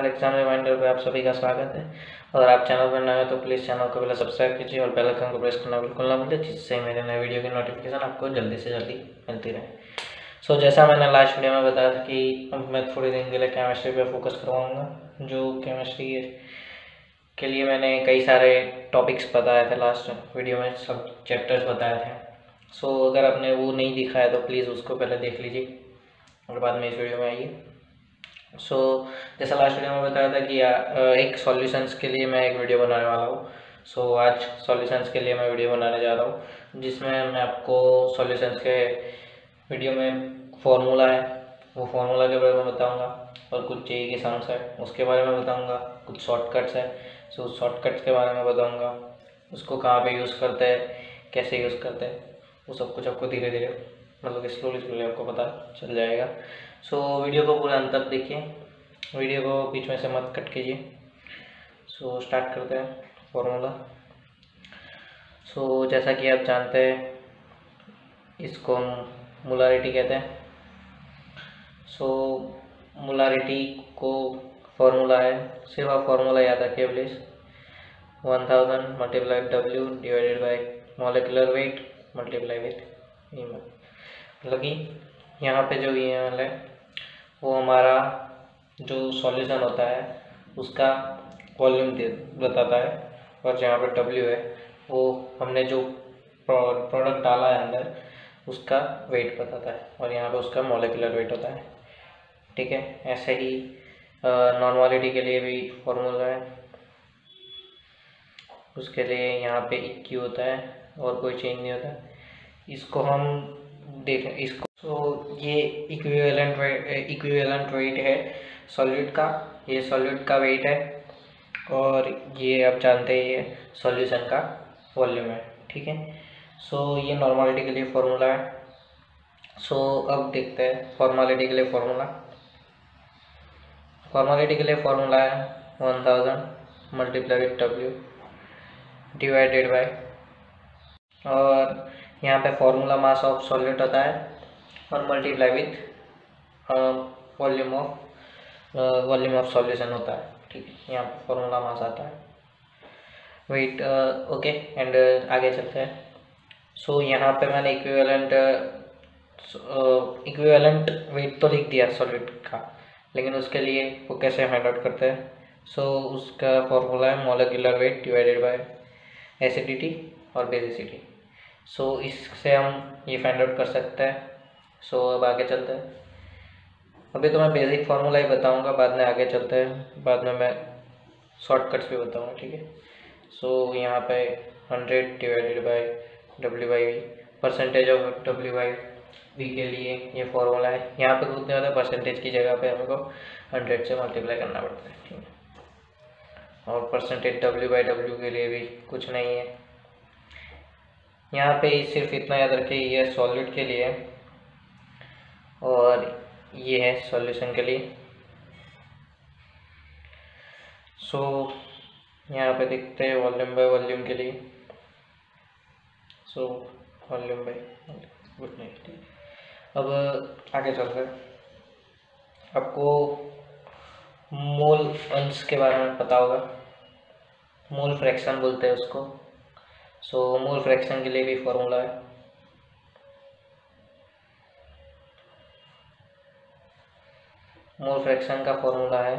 Exam reminder आप सभी का स्वागत है। अगर आप चैनल पर नए हो तो प्लीज़ चैनल को पहले सब्सक्राइब कीजिए और बेल आइकन को प्रेस करना बिल्कुल ना भूलिए जिससे मेरे नए वीडियो की नोटिफिकेशन आपको जल्दी से जल्दी मिलती रहे। सो so, जैसा मैंने लास्ट वीडियो में बताया था कि अब मैं थोड़ी दिन के लिए केमिस्ट्री पे फोकस करवाऊँगा जो केमिस्ट्री के लिए मैंने कई सारे टॉपिक्स बताए थे लास्ट वीडियो में सब चैप्टर्स बताए थे। सो so, अगर आपने वो नहीं दिखा है तो प्लीज़ उसको पहले देख लीजिए और बाद में इस वीडियो में आइए। सो so, जैसा लास्ट वीडियो में बताया था कि आ, एक सॉल्यूशंस के लिए मैं एक वीडियो बनाने वाला हूँ। सो so, आज सॉल्यूशंस के लिए मैं वीडियो बनाने जा रहा हूँ जिसमें मैं आपको सॉल्यूशंस के वीडियो में फॉर्मूला है। वो फार्मूला के बारे में बताऊँगा और कुछ जे के सम्स है। उसके बारे में बताऊँगा कुछ शॉर्टकट्स है। सो so, शॉर्टकट्स के बारे में बताऊँगा उसको कहाँ पर यूज़ करते हैं कैसे यूज़ करते हैं। वो सब कुछ आपको धीरे धीरे मतलब स्लोली स्लोली आपको पता चल जाएगा। सो so, वीडियो को पूरा अंत तक देखिए। वीडियो को बीच में से मत कट कीजिए। सो so, स्टार्ट करते हैं फॉर्मूला सो so, जैसा कि आप जानते हैं इसको हम मोलारिटी कहते हैं। सो so, मोलारिटी को फॉर्मूला है सिर्फ़ आप फॉर्मूला याद रखिए please one thousand multiply W divided by molecular weight multiply with E मतलब कि यहाँ पे जो ई है, वो हमारा जो सॉल्यूशन होता है, उसका वॉल्यूम बताता है। और जहाँ पे डब्ल्यू है, वो हमने जो प्रोडक्ट डाला है अंदर, उसका वेट बताता है। और यहाँ पे उसका मोलिकुलर वेट होता है। ठीक है? ऐसे ही नॉर्मलिटी के लिए भी फॉर्मूला है। उसके लिए यहाँ पे इक्यू होता है। और कोई चेंज नहीं होता। इसको हम देख, इसको तो ये इक्विवेलेंट इक्विवेलेंट वेट है सॉलिड का। ये सॉलिड का वेट है और ये आप जानते हैं ये सॉल्यूशन का वॉल्यूम है, ठीक है? सो ये नॉर्मलिटी के लिए फॉर्मूला है। सो अब देखते हैं फॉर्मेलिटी के लिए फॉर्मूला फॉर्मेलिटी के लिए फॉर्मूला है one thousand multiply with W divided by और यहाँ पे फॉर्मूला मास ऑफ़ सॉलिड होता है और multiply with volume of volume of solution होता है। ठीक है यहाँ पर फॉर्मूला मास आता है। वेट ओके एंड आगे चलते हैं। सो so, यहाँ पे मैंने इक्विवेलेंट इक्विवेलेंट वेट तो लिख दिया सॉलिड का लेकिन उसके लिए वो कैसे फाइंड आउट करते हैं? सो so, उसका फॉर्मूला है molecular weight divided by acidity और बेसिसिटी सो so, इससे हम ये फाइंड आउट कर सकते हैं। सो so, अब आगे चलते हैं। अभी तो मैं बेसिक फार्मूला ही बताऊँगा बाद में आगे चलते हैं। बाद में मैं शॉर्टकट्स भी बताऊँगा ठीक है? सो यहाँ पे hundred divided by W by V percentage of W by V के लिए ये फार्मूला है। यहाँ पे कुछ नहीं होता परसेंटेज की जगह पे हमको हंड्रेड से मल्टीप्लाई करना पड़ता है ठीक है? और परसेंटेज डब्ल्यू बाई डब्ल्यू के लिए भी कुछ नहीं है। यहाँ पे सिर्फ़ इतना याद रखिए ये सॉलिड के लिए और ये है सॉल्यूशन के लिए। सो so, यहाँ पे देखते हैं वॉल्यूम बाय वॉल्यूम के लिए। So volume by good night अब आगे चलते हैं। आपको मोल अंश के बारे में पता होगा। मोल फ्रैक्शन बोलते हैं उसको। सो मोल फ्रैक्शन के लिए भी फॉर्मूला है। मोल फ्रैक्शन का फॉर्मूला है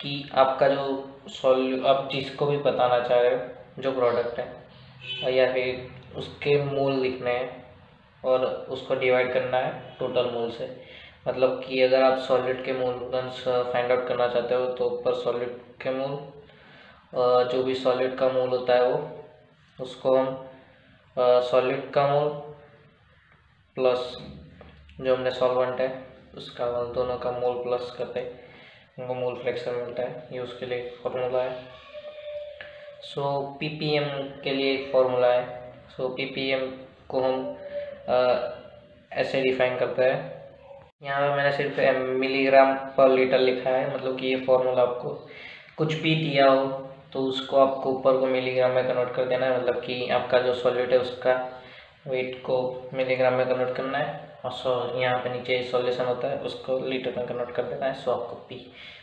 कि आपका जो सॉल्यू आप जिसको भी बताना चाह रहे हो, जो प्रोडक्ट है, या फिर उसके मूल लिखने हैं और उसको डिवाइड करना है टोटल मूल से। मतलब कि अगर आप सॉलिड के मूल फाइंड आउट करना चाहते हो तो ऊपर सॉलिड के मूल जो भी सॉलिड का मूल होता है वो उसको हम सॉलिड का मूल प्लस जो हमने सॉल्वेंट है उसका दोनों का मोल प्लस करते हैं। उनको मोल फ्रैक्शन मिलता है। ये उसके लिए फॉर्मूला है। सो so, पीपीएम के लिए एक फॉर्मूला है। सो so, पीपीएम को हम आ, ऐसे डिफाइन करते हैं। यहाँ पे मैंने सिर्फ़ मिलीग्राम पर लीटर लिखा है। मतलब कि ये फॉर्मूला आपको कुछ भी दिया हो तो उसको आपको ऊपर को मिलीग्राम में कन्वर्ट कर देना है मतलब कि आपका जो सॉल्यूट है उसका वेट को मिलीग्राम में कन्वर्ट करना है और सौ, यहाँ पे नीचे सॉल्यूशन होता है, उसको लीटर में कन्वर्ट कर देना है, सो आपको पी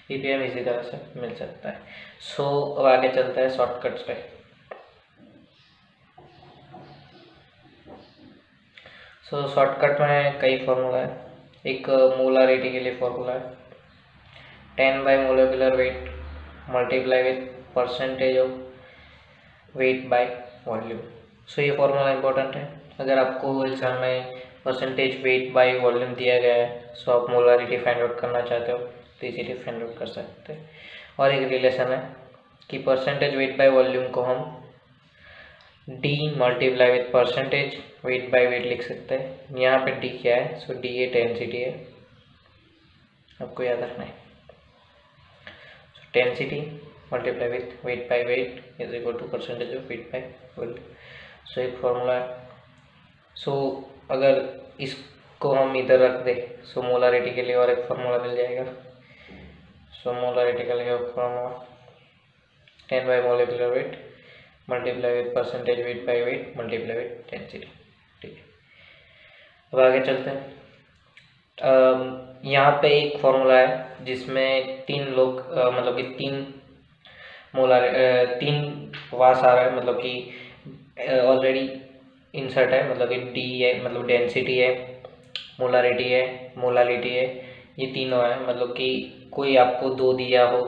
पी पी एम इसी तरह से मिल सकता है। सो अब आगे चलता है शॉर्टकट्स पे। सो शॉर्टकट में कई फॉर्मूला है। एक मोलारिटी के लिए फॉर्मूला है। Ten by molecular weight multiply with percentage of weight by volume so ये फॉर्मूला इंपॉर्टेंट है। अगर आपको एग्ज़ाम में परसेंटेज वेट बाय वॉल्यूम दिया गया है सो आप मोलारिटी फाइंड आउट करना चाहते हो तो इजीली फाइंड आउट कर सकते हैं। और एक रिलेशन है कि परसेंटेज वेट बाय वॉल्यूम को हम D multiply with percentage weight by weight लिख सकते हैं। यहाँ पे डी क्या है? सो डी ए टेंसिटी है। आपको याद रखना है। Density multiply with weight by weight is equal to percentage of weight by volume so एक सो so, अगर इसको हम इधर रख दें सो मोलारिटी के लिए और एक फार्मूला मिल जाएगा। सो मोलारिटी के लिए formula ten by molecular weight multiply with percentage weight by weight multiply with density ठीक है। अब आगे चलते हैं। यहाँ पे एक फॉर्मूला है जिसमें तीन लोग मतलब कि तीन मोलार तीन वास आ रहा है मतलब कि ऑलरेडी इंसर्ट है मतलब कि डी है मतलब डेंसिटी है मोलारिटी है मोलालिटी है, ये तीनों है मतलब कि कोई आपको दो दिया हो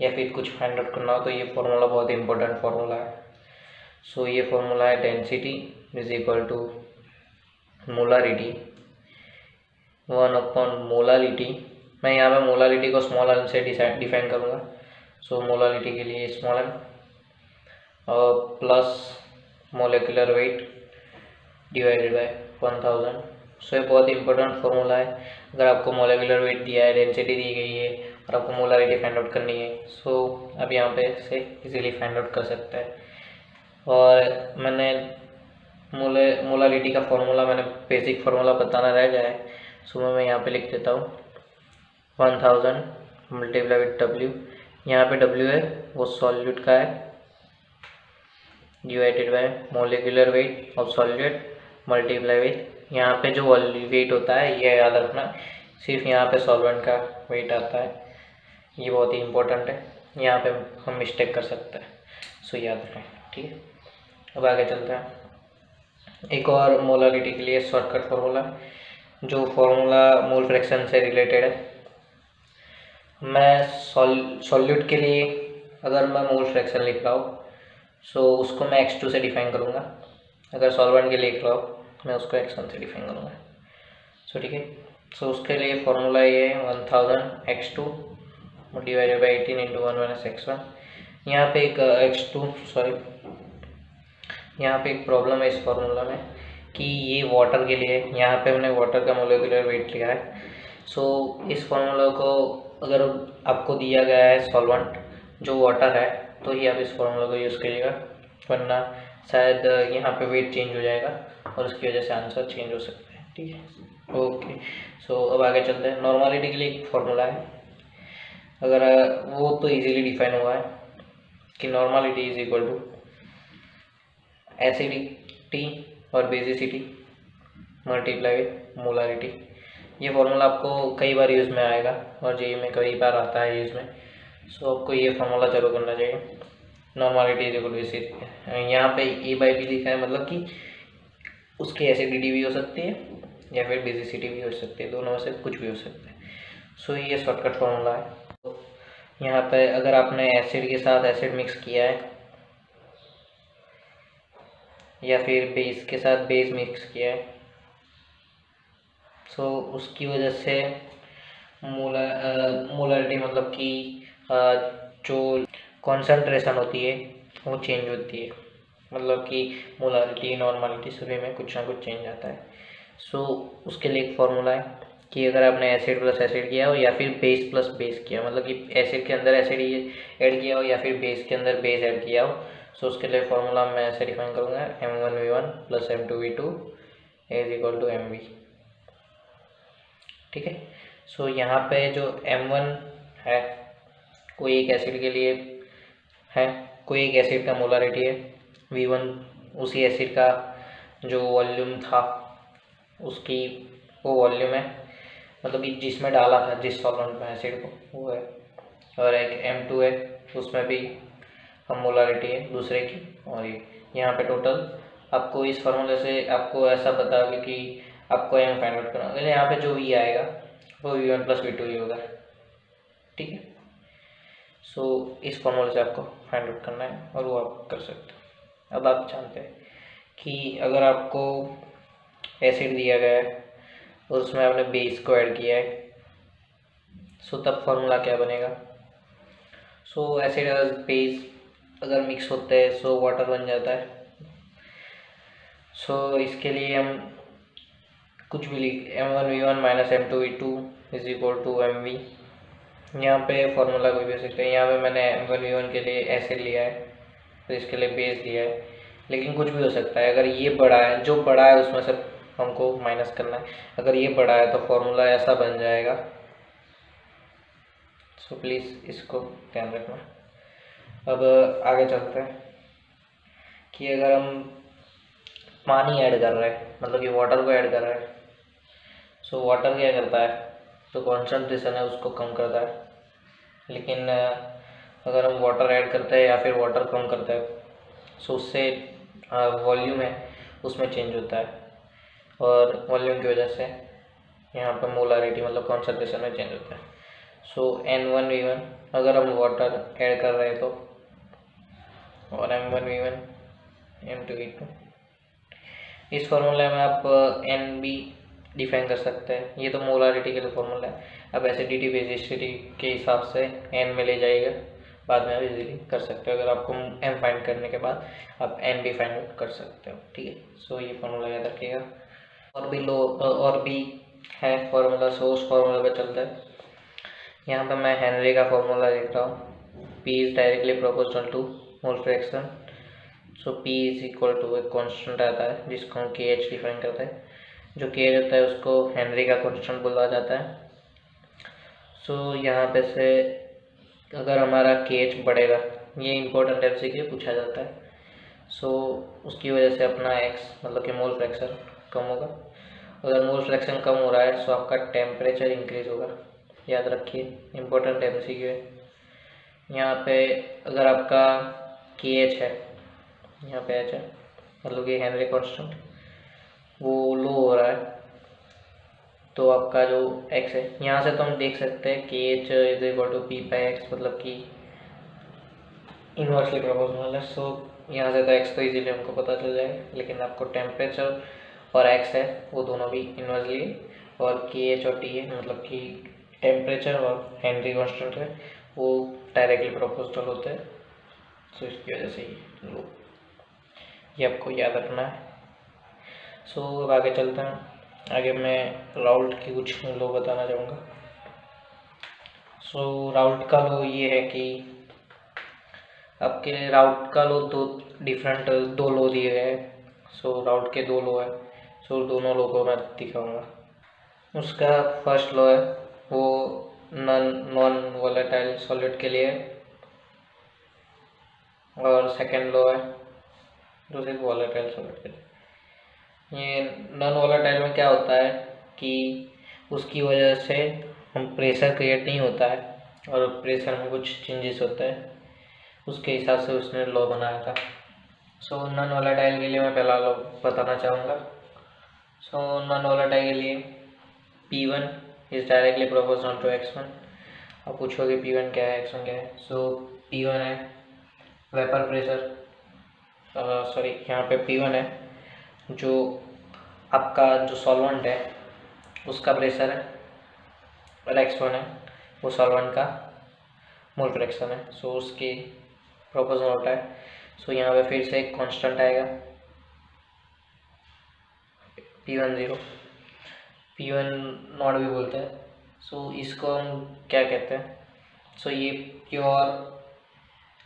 या फिर कुछ फाइंड आउट करना हो तो ये फॉर्मूला बहुत इंपॉर्टेंट फार्मूला है। सो ये फॉर्मूला है density is equal to molarity one upon molality मैं यहाँ पे मोलालिटी को स्मॉल से डिफाइन करूँगा। सो मोलालिटी के लिए स्मॉल और plus molecular weight divided by one thousand so ये बहुत इंपॉर्टेंट फॉर्मूला है। अगर आपको मोलिकुलर वेट दिया है डेंसिटी दी गई है और आपको मोलारिटी फाइंड आउट करनी है सो so, अब यहाँ पे से इजीली फाइंड आउट कर सकते हैं। और मैंने मोले मोलारिटी का फॉर्मूला मैंने बेसिक फार्मूला बताना रह गया है। सो मैं यहाँ पे लिख देता हूँ। One thousand multiply with W यहाँ पे डब्ल्यू है, वो सॉल्यूट का है। Divided by molecular weight of solute multiply with यहाँ पे जो वेट होता है, ये याद रखना, सिर्फ़ यहाँ पे सॉल्वेंट का वेट आता है। ये बहुत ही इंपॉर्टेंट है, यहाँ पे हम मिस्टेक कर सकते हैं। सो याद रखें, ठीक है? अब आगे चलते हैं। एक और मोलालिटी के लिए शॉर्टकट फार्मूला जो फार्मूला मोल फ्रैक्शन से रिलेटेड है। मैं सॉल्यूट के लिए अगर मैं मोल फ्रैक्शन लिख रहा हूँ सो so उसको मैं एक्स टू से डिफाइन करूँगा। अगर सॉल्वेंट के लिए लिख रहा हूँ मैं उसको एक्स वन से डिफाइन करूँगा। सो ठीक है? सो उसके लिए फॉर्मूला ये है one thousand X two divided by eighteen into one minus X one यहाँ पे एक एक्स टू सॉरी यहाँ पे एक प्रॉब्लम है इस फॉर्मूला में कि ये वाटर के लिए यहाँ पे हमने वाटर का मोलिकुलर वेट लिया है। सो so, इस फॉर्मूला को अगर आपको दिया गया है सॉल्वेंट जो वाटर है तो ही आप इस फॉर्मूला को यूज़ करिएगा वरना शायद यहाँ पे वेट चेंज हो जाएगा और उसकी वजह से आंसर चेंज हो सकता है, ठीक है? ओके सो अब आगे चलते हैं। नॉर्मलिटी के लिए एक फॉर्मूला है। अगर वो तो इजीली डिफाइन हुआ है कि normality is equal to acidity और बेसिसिटी मल्टीप्लाई विथ मोलारिटी ये फॉर्मूला आपको कई बार यूज़ में आएगा। और जेई में कई बार आता है यूज़ में। सो आपको ये फॉर्मूला चालू करना चाहिए। नॉर्मलिटी इज़ इक्वल यहाँ पे ए बाई बी लिखा है मतलब कि उसकी एसिडिटी भी हो सकती है या फिर बेसिसिटी भी हो सकती है दोनों में से कुछ भी हो सकता है। सो so, ये शॉर्टकट फॉर्मूला है। तो यहाँ पे अगर आपने एसिड के साथ एसिड मिक्स किया है या फिर बेस के साथ बेस मिक्स किया है सो so, उसकी वजह से मोला मोलारिटी मतलब कि जो कॉन्सेंट्रेशन होती है वो चेंज होती है। मतलब कि मोलारिटी नॉर्मलिटी सभी में कुछ ना कुछ चेंज आता है। सो so, उसके लिए एक फॉर्मूला है कि अगर आपने एसिड प्लस एसिड किया हो या फिर बेस प्लस बेस किया मतलब कि एसिड के अंदर एसिड ऐड किया हो या फिर बेस के अंदर बेस ऐड किया हो सो so, उसके लिए फॉर्मूला मैं ऐसे डिफाइन करूँगा M one V one plus M two V two is equal to M V ठीक है? सो so, यहाँ पे जो एम वन है कोई एक एसिड के लिए है कोई एक एसिड का मोलारिटी है। वी वन उसी एसिड का जो वॉल्यूम था उसकी वो वॉल्यूम है। मतलब कि जिसमें डाला था जिस सॉल्वेंट में एसिड को वो है। और एक एम टू है उसमें भी हम मोलारिटी है दूसरे की। और ये यहाँ पे टोटल आपको इस फॉर्मूले से आपको ऐसा बता कि आपको एम फाइंड आउट करना यहाँ पे जो वी आएगा वो V one plus V two ही होगा ठीक है? सो so, इस फॉर्मूले से आपको फाइंड आउट करना है और वो आप कर सकते हो। अब आप जानते हैं कि अगर आपको एसिड दिया गया है और उसमें आपने बेस को ऐड किया है सो so, तब फॉर्मूला क्या बनेगा? सो एसिड और बेस अगर मिक्स होते हैं सो वाटर बन जाता है। सो so, इसके लिए हम कुछ भी लिख M one V one minus M two V two is equal to M V यहाँ पे फॉर्मूला कोई भी हो सकता है। यहाँ पे मैंने एम वन वी वन के लिए ऐसे लिया है तो इसके लिए बेस दिया है। लेकिन कुछ भी हो सकता है। अगर ये बड़ा है जो बड़ा है उसमें से हमको माइनस करना है। अगर ये बड़ा है तो फॉर्मूला ऐसा बन जाएगा। सो so, प्लीज़ इसको ध्यान रखना। अब आगे चलते हैं कि अगर हम पानी ऐड कर रहे हैं मतलब कि वाटर को ऐड कर रहे हैं सो so, वाटर क्या करता है? तो कॉन्सेंट्रेशन है उसको कम करता है। लेकिन अगर हम वाटर ऐड करते हैं या फिर वाटर कम करते हैं सो उससे वॉल्यूम है उसमें चेंज होता है। और वॉल्यूम की वजह से यहाँ पर मोलारिटी मतलब कॉन्सेंट्रेशन में चेंज होता है। So N one V one अगर हम वाटर ऐड कर रहे हैं तो और M one V one M two V two इस फॉर्मूला में आप एन बी डिफाइन कर सकते हैं। ये तो मोलारिटी के लिए फॉर्मूला है। अब एसिडिटी बेसिसिटी के हिसाब से एन में ले जाइएगा। बाद में आप इजीली कर सकते हो। अगर आपको एम फाइंड करने के बाद आप एन भी फाइंड आउट कर सकते हो। ठीक है? सो ये फॉर्मूला याद रखिएगा। और भी लो, और भी है फॉर्मूला सो उस फॉर्मूला पर चलता है। यहाँ पर मैं हेनरी का फॉर्मूला लिख रहा हूँ। P is directly proportional to mole fraction so P is equal to एक कॉन्स्टेंट आता है, जिसको हम के एच डिफाइन करते हैं। जो के एच होता है उसको हेनरी का कॉन्स्टेंट बोला जाता है। सो so, यहाँ पे से अगर हमारा के एच बढ़ेगा ये इंपॉर्टेंट एफ़ सी पूछा जाता है। सो so, उसकी वजह से अपना एक्स मतलब कि मोल फ्रैक्शन कम होगा। अगर मोल फ्रैक्शन कम हो रहा है तो आपका टेम्परेचर इंक्रीज होगा। याद रखिए इम्पोर्टेंट एम सी क्यू है। यहाँ पे अगर आपका के एच है यहाँ पे एच है मतलब कि हेनरी कॉन्स्टेंट वो लो हो रहा है। तो आपका जो एक्स है, यहाँ से तो हम देख सकते हैं K H is equal to P by X मतलब कि इन्वर्सली प्रोपोर्शनल है। सो यहाँ से तो एक्स तो इजीली हमको पता चल जाएगा, लेकिन आपको टेम्परेचर और एक्स है, वो दोनों भी इन्वर्सली और के एच और टी है मतलब कि टेम्परेचर और हेनरी कॉन्स्टेंट है, वो डायरेक्टली प्रोपोर्शनल होते हैं। सो इसकी वजह से ही लो ये आपको याद रखना है। सो अब आगे चलते हैं। आगे मैं राउल्ट की कुछ लो बताना चाहूँगा। सो so, राउल्ट का लो ये है कि आपके राउट का लो दो डिफरेंट दो लो दिए गए सो राउट के दो लो है। सो so, दोनों लो को मैं दिखाऊँगा। उसका फ़र्स्ट लो है। वो नॉन नॉन वोलेटाइल सॉलिड के लिए और सेकेंड लो है। जो सिर्फ़ वॉलेटाइल सॉलिड के लिए ये नॉन वॉलेटाइल में क्या होता है कि उसकी वजह से हम प्रेशर क्रिएट नहीं होता है और प्रेशर में कुछ चेंजेस होता है। उसके हिसाब से उसने लॉ बनाया था। सो नॉन वॉलेटाइल के लिए मैं पहला लॉ बताना चाहूँगा। सो नॉन वॉलेटाइल के लिए P one is directly proportional to X one आप पूछोगे पी वन क्या है एक्स वन क्या है? सो पी वन है वेपर प्रेशर सॉरी यहाँ पे पी वन है। जो आपका जो सॉल्वेंट है, उसका प्रेशर है वन है, वो सॉल्वेंट का मोल फ्रैक्शन है। सो उसकी प्रोपोजल होता है। सो यहाँ पे फिर से एक कांस्टेंट आएगा। P one zero P one nought भी बोलते हैं। सो इसको हम क्या कहते हैं? सो ये प्योर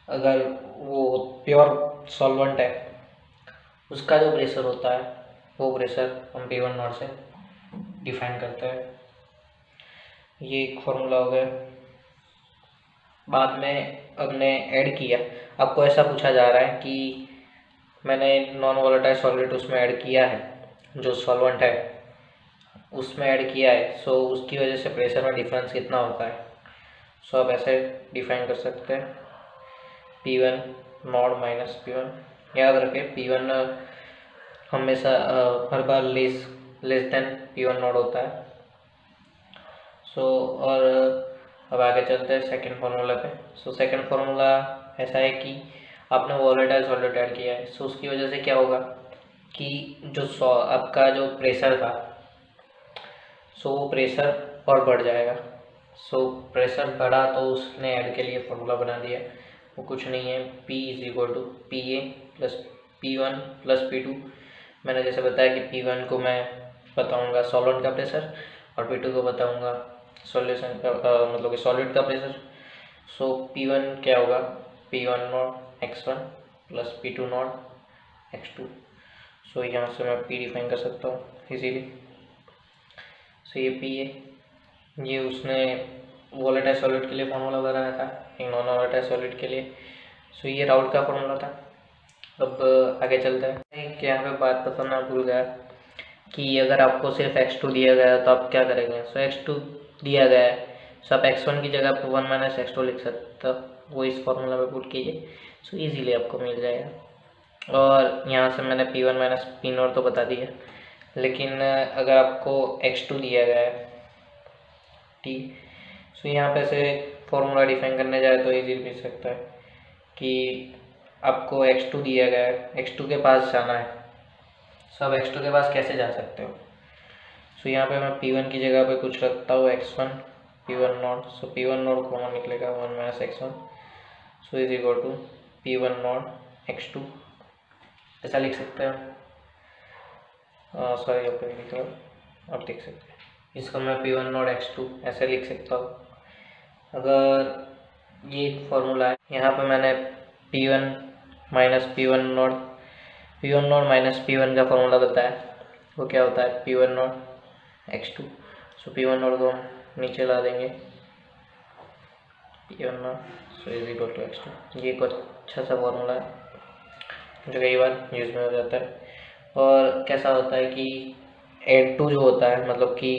अगर वो प्योर सॉल्वेंट है उसका जो प्रेशर होता है, वो प्रेशर हम पी वन नॉट से डिफाइन करते हैं। ये एक फॉर्मूला हो गया। बाद में हमने ऐड किया। आपको ऐसा पूछा जा रहा है कि मैंने नॉन वॉलेटाइल सॉलिड उसमें ऐड किया है, जो सॉल्वेंट है, उसमें ऐड किया है सो उसकी वजह से प्रेशर में डिफरेंस कितना होता है। सो आप ऐसे डिफाइन कर सकते हैं। P one nought minus P one याद रखें पी वन हमेशा हर बार less less than P one nought होता है। सो so, और अब आगे चलते हैं सेकंड फार्मूला पे। सो सेकंड फार्मूला ऐसा है कि आपने वॉलेटाइल सॉलिड ऐड किया है। सो so, उसकी वजह से क्या होगा कि जो सॉ आपका जो प्रेशर था सो so, वो प्रेशर और बढ़ जाएगा। सो so, प्रेशर बढ़ा तो उसने ऐड के लिए फार्मूला बना दिया। वो कुछ नहीं है। P is equal to P A plus P one plus P two मैंने जैसे बताया कि पी वन को मैं बताऊँगा सॉल्वेंट का प्रेशर और पी टू को बताऊँगा सॉल्यूशन का आ, मतलब कि सॉलिड का प्रेशर सो पी वन क्या होगा? P one nought X one plus P two nought X two so यहाँ से मैं पी डिफाइन कर सकता हूँ इजीली सो ये पी है। ये उसने वॉलेटाइल सॉलिड के लिए फार्मूला बनाया था एक नॉन वॉलेटाइल सॉलिड के लिए। सो ये राउट का फॉर्मूला था। अब आगे चलते हैं। कि यहाँ पे बात बताना भूल गया कि अगर आपको सिर्फ़ एक्स टू दिया गया तो आप क्या करेंगे? सो एक्स टू दिया गया है सो आप एक्स वन की जगह पर वन माइनस एक्स टू लिख सकते हो वो इस फॉर्मूला में पुट कीजिए। सो इजीली आपको मिल जाएगा। और यहाँ से मैंने P one minus P nought तो बता दिया। लेकिन अगर आपको एक्स टू दिया गया है टी सो यहाँ पे से फॉर्मूला डिफाइन करने जाए तो इजी मिल सकता है कि आपको एक्स टू दिया गया है। एक्स टू के पास जाना है। सब एक्स टू के पास कैसे जा सकते हो? सो यहाँ पे मैं पी वन की जगह पे कुछ रखता हूँ X one P one nought. So P one nought common निकलेगा, one minus X one so is equal to P one nought X two ऐसा लिख सकते हैं सॉरी आपको निकला आप लिख सकते हैं। इसको मैं P one nought X two ऐसे लिख सकता हूँ। अगर ये फॉर्मूला है, यहाँ पे मैंने P one minus P one nought, P one nought minus P one का फॉर्मूला बताया। वो क्या होता है? P one nought X two. So P one nought को हम नीचे ला देंगे। P one nought, so is equal to X two. ये एक अच्छा सा फॉर्मूला है, जो कई बार यूज़ में हो जाता है। और कैसा होता है कि एड टू जो होता है मतलब कि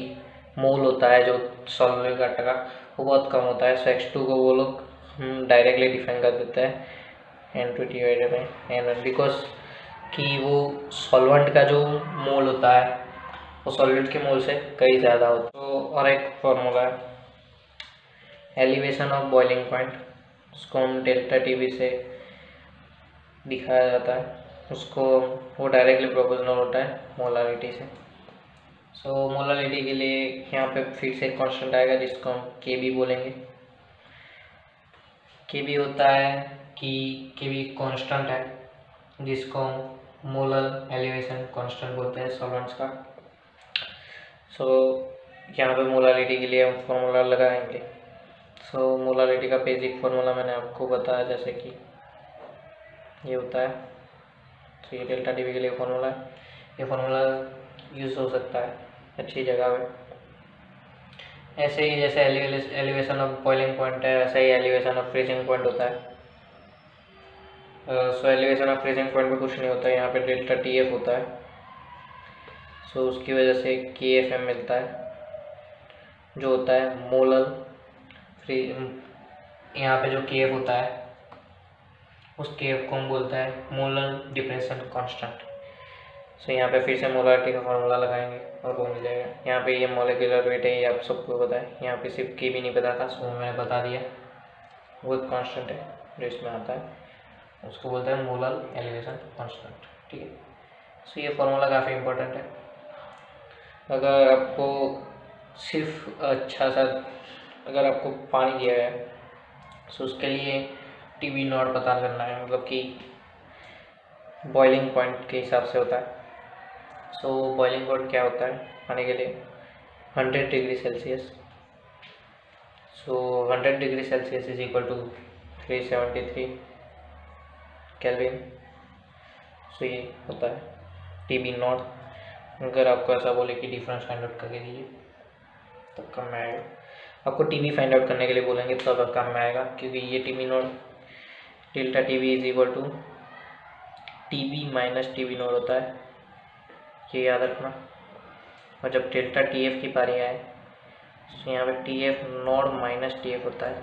मोल होता है जो सॉल्व का वो बहुत कम होता है। सो एक्स टू को वो लोग डायरेक्टली डिफाइन कर देते हैं। N two divided by N one because कि वो सॉल्वेंट का जो मोल होता है वो सॉलिड के मोल से कई ज़्यादा होता है। तो और एक फॉर्मूला है एलिवेशन ऑफ़ बॉइलिंग पॉइंट उसको हम डेल्टा टी से दिखाया जाता है। उसको वो डायरेक्टली प्रोपोजनल होता है मोलारिटी से। सो so, मोलारिटी के लिए यहाँ पे फिर से कांस्टेंट आएगा जिसको हम के बी बोलेंगे। के बी होता है कि के भी कॉन्स्टेंट है जिसको हम मोलर एलिवेशन कांस्टेंट बोलते हैं सॉल्वेंट्स का। सो so, यहाँ पे मोलालिटी के लिए हम फॉर्मूला लगाएँगे। सो so, मोलालिटी का बेसिक फार्मूला मैंने आपको बताया जैसे कि ये होता है। तो ये डेल्टा टी के लिए फार्मूला है। ये फार्मूला यूज़ हो सकता है अच्छी जगह पे। ऐसे ही जैसे एलिवेशन ऑफ़ बॉइलिंग पॉइंट है वैसे ही एलिवेशन ऑफ़ फ्रीजिंग पॉइंट होता है। So elevation of freezing point में कुछ नहीं होता है यहाँ पे डेल्टा टी एफ़ होता है। सो so, उसकी वजह से के एफ़ एम मिलता है जो होता है मोलल फ्री यहाँ पे जो के एफ़ होता है उस के एफ़ को हम बोलते हैं मोलल डिप्रेशन कांस्टेंट सो यहाँ पे फिर से मोलारिटी का फार्मूला लगाएँगे और वो मिल जाएगा यहाँ पे ये मोलिकुलर वेट है ये आप सबको पता है। यहाँ पे सिर्फ़ के भी नहीं पता था सो मैंने बता दिया। वो एक कांस्टेंट है जो इसमें आता है। उसको बोलते हैं मोलल एलिवेशन कॉन्स्टेंट, ठीक है? सो ये फार्मूला काफ़ी इंपॉर्टेंट है। अगर आपको सिर्फ़ अच्छा सा, अगर आपको पानी दिया है तो उसके लिए टी वी नॉट पता करना है मतलब कि बॉइलिंग पॉइंट के हिसाब से होता है। सो बॉइलिंग पॉइंट क्या होता है पानी के लिए? Hundred degree Celsius so hundred degree Celsius is equal to three seventy three kelvin so ये होता है। टी बी नॉट अगर आपको ऐसा बोले कि डिफरेंस फाइंड आउट करके दीजिए, तब कम आएगा। आपको टी बी फाइंड आउट करने के लिए बोलेंगे, तब कम में आएगा, क्योंकि ये T V nought delta T V is equal to T B minus T B nought होता है। ये याद रखना। और जब डेल्टा टी एफ़ की पारी आए तो यहाँ पे T F nought minus T F होता है।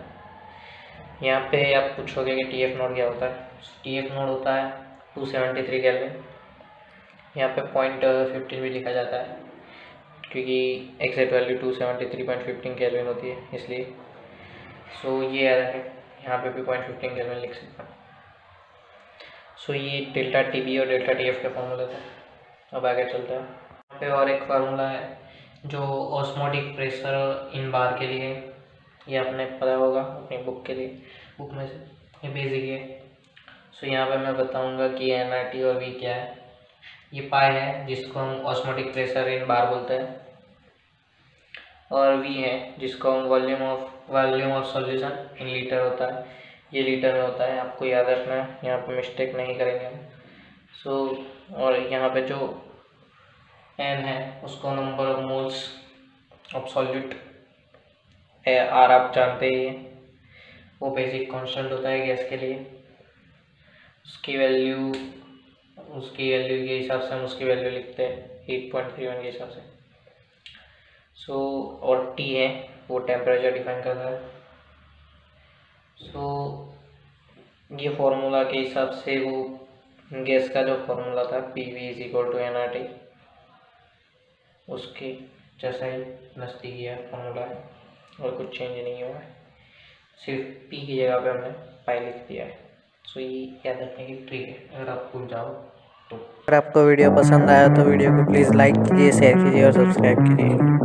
यहाँ पे आप पूछोगे कि टी एफ़ नोड क्या होता है? टी एफ़ नोड होता है टू सेवेंटी थ्री कैलविन यहाँ पे पॉइंट फिफ्टीन भी लिखा जाता है, क्योंकि exact value two seventy three point fifteen kelvin होती है, इसलिए। सो ये याद है, यहाँ पे भी पॉइंट फिफ्टीन कैलविन लिख सकते हैं। सो ये डेल्टा टी बी और डेल्टा टी एफ़ के फॉर्मूले थे। अब आगे चलते हैं। यहाँ पे और एक फार्मूला है, जो ऑस्मोटिक प्रेशर इन बार के लिए ये आपने पता होगा, अपनी बुक के लिए। बुक में से, ये बेसिक है। सो यहाँ पे मैं बताऊँगा कि एनआरटी और वी क्या है। ये पाए है, जिसको हम ऑस्मोटिक प्रेशर इन बार बोलते हैं। और वी है, जिसको हम volume of volume of solution in litre होता है। ये लीटर में होता है, आपको याद रखना है, यहाँ पे मिस्टेक नहीं करेंगे हम। सो और यहाँ पे जो एन है, उसको number of moles of solute R आप जानते ही हैं। वो बेसिक कांस्टेंट होता है गैस के लिए। उसकी वैल्यू उसकी वैल्यू के हिसाब से हम उसकी वैल्यू लिखते हैं एट पॉइंट थ्री वन के हिसाब से। सो so, और टी है वो टेम्परेचर डिफाइन करता है। सो so, ये फॉर्मूला के हिसाब से वो गैस का जो फॉर्मूला था P V is equal to N R T उसके जैसा ही नज़दीकी है फॉर्मूला है और कुछ चेंज नहीं हुआ है। सिर्फ़ पी की जगह पे हमने पाई लिख दिया है। सो ये याद रखने की ट्रिक है। अगर आप भूल जाओ तो अगर आपको वीडियो पसंद आया तो वीडियो को प्लीज़ लाइक कीजिए शेयर कीजिए और सब्सक्राइब कीजिए।